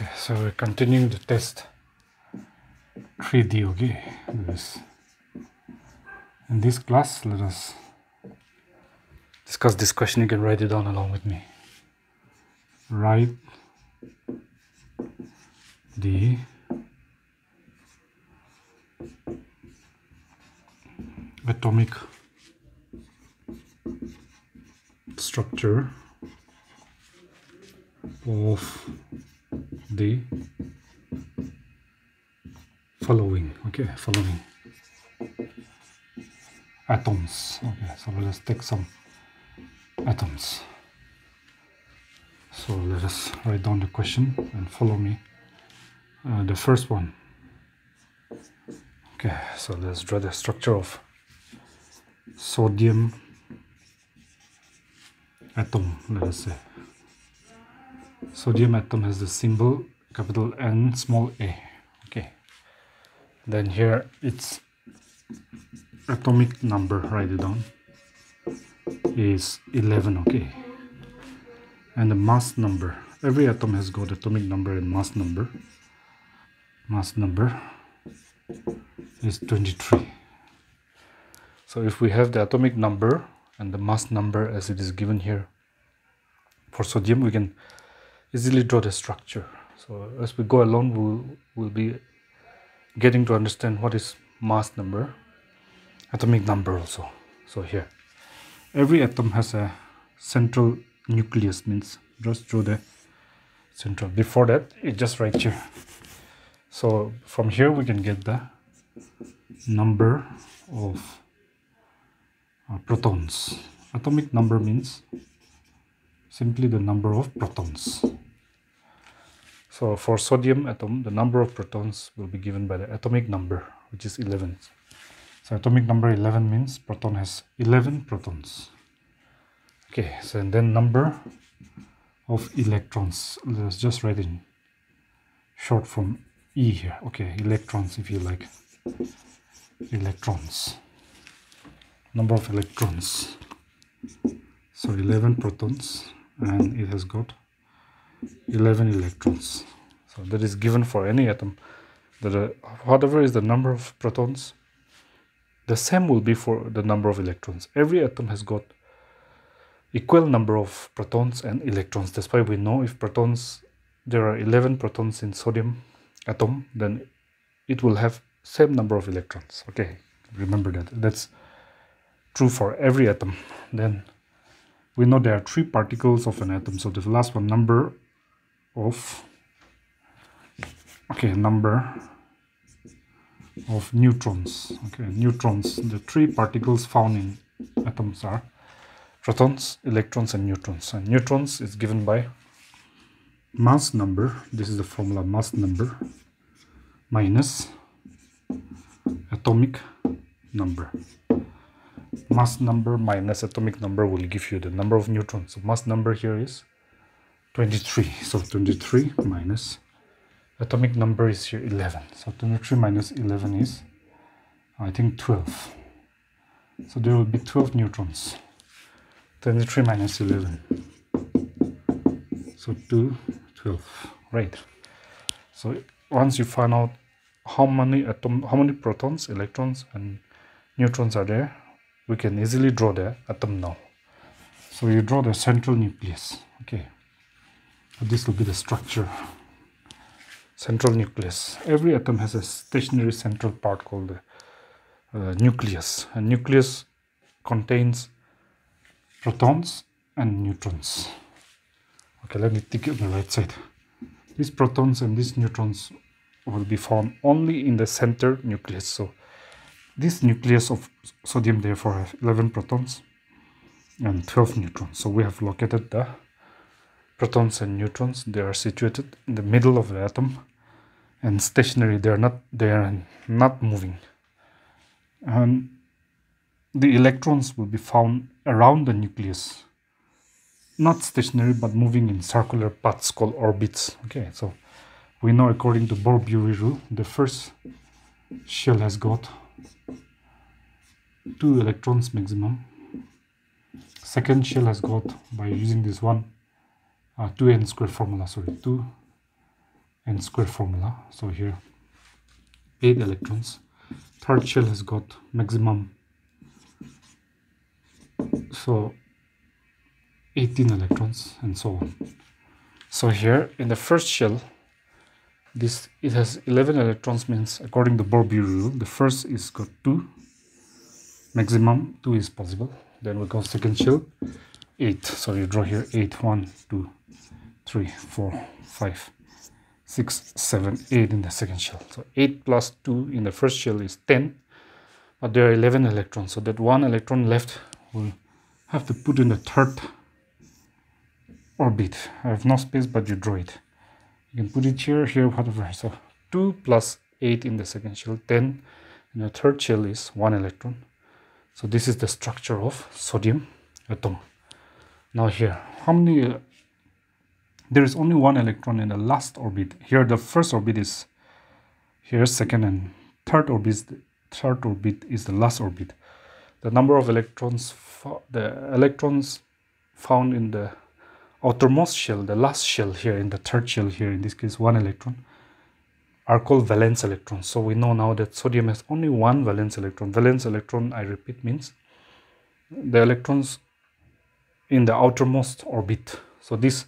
Okay, so we're continuing the test 3D, okay? This. In this class, let us discuss this question. You can write it down along with me. Write the atomic structure of the following okay following atoms. Okay so let us take some atoms. So let us write down the question and follow me uh, the first one. Okay so let's draw the structure of sodium atom let us say sodium atom has the symbol capital N small a. Okay. Then here its atomic number write it down is 11 okay. And the mass number. Every atom has got atomic number and mass number. Mass number is 23 so if we have the atomic number and the mass number as it is given here for sodium we can easily draw the structure. So as we go along we'll, we'll be getting to understand what is mass number atomic number also. So here every atom has a central nucleus means just draw the central. Before that it just right here. So from here we can get the number of uh, protons. Atomic number means simply the number of protons so for sodium atom, the number of protons will be given by the atomic number, which is 11. So atomic number 11 means proton has 11 protons. Okay, so and then number of electrons. Let's just write in short form E here. Okay, electrons if you like. Electrons. Number of electrons. So 11 protons and it has got 11 electrons. So that is given for any atom. That uh, whatever is the number of protons the same will be for the number of electrons. Every atom has got equal number of protons and electrons. That's why we know if protons there are 11 protons in sodium atom then it will have same number of electrons. Okay remember that. That's true for every atom. Then we know there are three particles of an atom. So the last one number of okay number of neutrons. Okay neutrons the three particles found in atoms are protons electrons and neutrons. And neutrons is given by mass number. This is the formula mass number minus atomic number. Mass number minus atomic number will give you the number of neutrons. So mass number here is 23 so 23 minus atomic number is here 11 so 23 minus 11 is I think 12 so there will be 12 neutrons. 23 minus 11 so 2 12 right. So once you find out how many atom how many protons electrons and neutrons are there we can easily draw the atom now. So you draw the central nucleus. Okay this will be the structure. Central nucleus. Every atom has a stationary central part called the uh, nucleus. A nucleus contains protons and neutrons. Okay let me take it on the right side. These protons and these neutrons will be found only in the center nucleus. So this nucleus of sodium therefore have 11 protons and 12 neutrons. So we have located the protons and neutrons they are situated in the middle of the atom and stationary they are not they are not moving. And the electrons will be found around the nucleus. Not stationary but moving in circular paths called orbits. Okay so we know according to Bohr-Bury rule the first shell has got two electrons maximum. Second shell has got by using this one uh, 2n square formula sorry. 2 n square formula. So here 8 electrons. Third shell has got maximum so 18 electrons and so on. So here in the first shell this it has 11 electrons means according to Bohr rule the first is got 2 maximum 2 is possible. Then we go second shell 8 so you draw here 8 1 2 3 4 5 6 7 8 in the second shell. So 8 plus 2 in the first shell is 10 but there are 11 electrons. So that one electron left will have to put in the third orbit. I have no space but you draw it. You can put it here here whatever. So 2 plus 8 in the second shell 10 and the third shell is one electron. So this is the structure of sodium atom. Now here how many there is only one electron in the last orbit. Here the first orbit is here second and third orbit third orbit is the last orbit. The number of electrons the electrons found in the outermost shell the last shell here in the third shell here in this case one electron are called valence electrons. So we know now that sodium has only one valence electron. Valence electron i repeat means the electrons in the outermost orbit. So this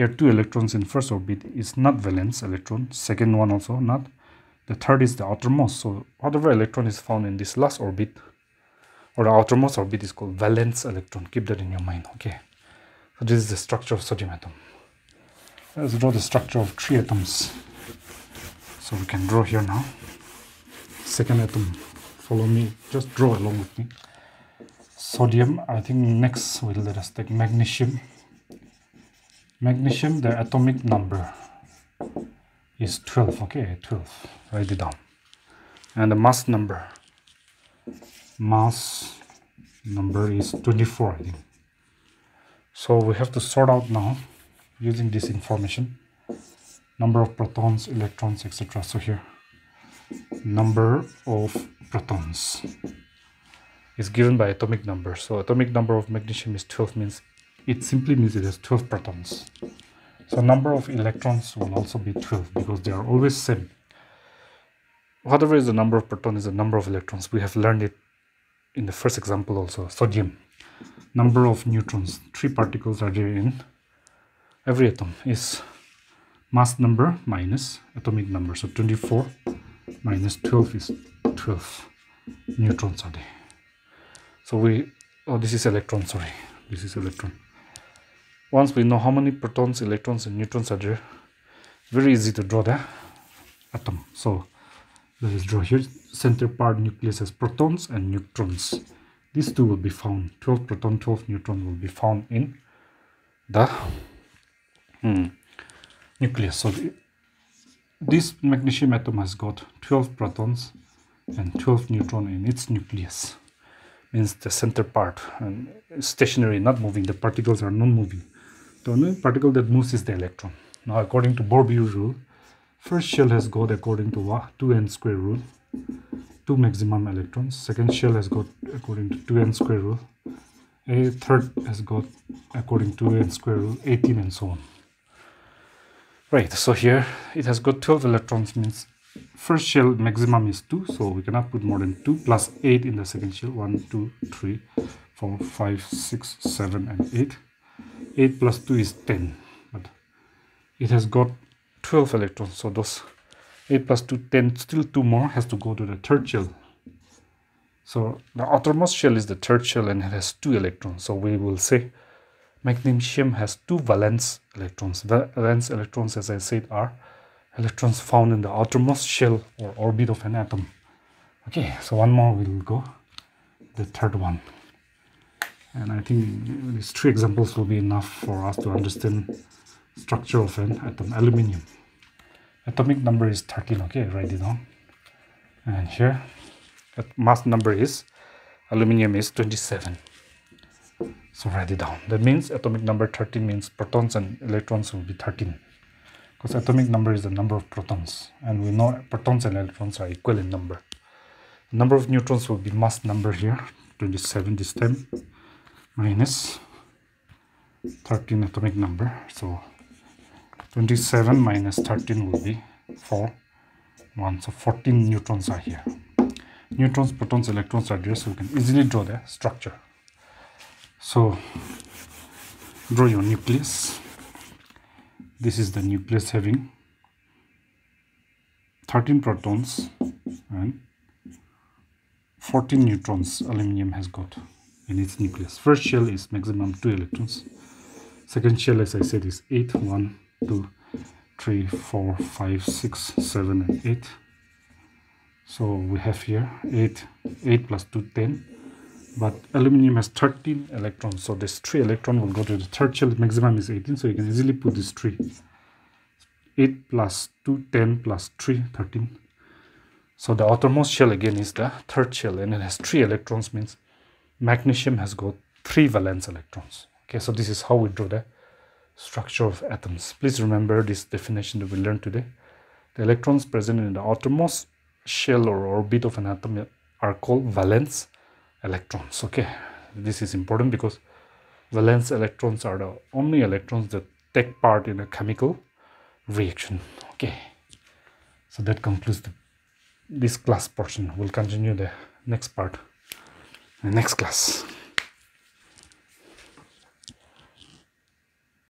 here two electrons in first orbit is not valence electron second one also not. The third is the outermost. So whatever electron is found in this last orbit or the outermost orbit is called valence electron. Keep that in your mind okay? So this is the structure of sodium atom. Let's draw the structure of three atoms. So we can draw here now. Second atom. Follow me. Just draw along with me. Sodium i think next we'll let us take magnesium magnesium the atomic number is 12 okay 12 write it down. And the mass number. Mass number is 24 I think. So we have to sort out now using this information number of protons electrons etc so here number of protons is given by atomic number. So atomic number of magnesium is 12 means it simply means it has 12 protons. So number of electrons will also be 12 because they are always same. Whatever is the number of protons is the number of electrons. We have learned it in the first example also, sodium. Number of neutrons, three particles are there in every atom is mass number minus atomic number. So 24 minus 12 is 12 neutrons are there so we oh this is electron sorry this is electron once we know how many protons electrons and neutrons are there very easy to draw the atom. So let us draw here. Center part nucleus has protons and neutrons. These two will be found. 12 proton 12 neutron will be found in the hmm, nucleus. So the, this magnesium atom has got 12 protons and 12 neutron in its nucleus. Means the center part and stationary not moving. The particles are non-moving the particle that moves is the electron. Now according to Bohr rule first shell has got according to 2n square rule two maximum electrons. Second shell has got according to 2n square rule a third has got according to n square rule 18 and so on. Right so here it has got 12 electrons means first shell maximum is 2 so we cannot put more than 2 plus 8 in the second shell 1 2 3 4 5 6 7 and 8 8 plus 2 is 10 but it has got 12 electrons so those 8 plus 2 10 still 2 more has to go to the third shell so the outermost shell is the third shell and it has 2 electrons so we will say magnesium has 2 valence electrons valence electrons as i said are electrons found in the outermost shell or orbit of an atom. Okay, so one more will go, the third one. And I think these three examples will be enough for us to understand structure of an atom, aluminium. Atomic number is 13, okay, write it down. And here, mass number is, aluminium is 27. So write it down. That means atomic number 13 means protons and electrons will be 13 because atomic number is the number of protons and we know protons and electrons are equal in number the number of neutrons will be mass number here 27 this time minus 13 atomic number. So 27 minus 13 will be 4 1 so 14 neutrons are here. Neutrons protons electrons are there so you can easily draw the structure. So draw your nucleus. This is the nucleus having 13 protons and 14 neutrons aluminum has got in its nucleus. First shell is maximum 2 electrons. Second shell as i said is 8 1 2 3 4 5 6 7 and 8 so we have here 8 8 plus 2 10 but aluminum has 13 electrons. So this 3 electron will go to the third shell. Maximum is 18 so you can easily put this 3 8 plus 2 10 plus 3 13 so the outermost shell again is the third shell and it has 3 electrons means magnesium has got 3 valence electrons. Okay so this is how we draw the structure of atoms. Please remember this definition that we learned today. The electrons present in the outermost shell or orbit of an atom are called valence electrons. Okay this is important because valence electrons are the only electrons that take part in a chemical reaction. Okay so that concludes the, this class portion. We'll continue the next part the next class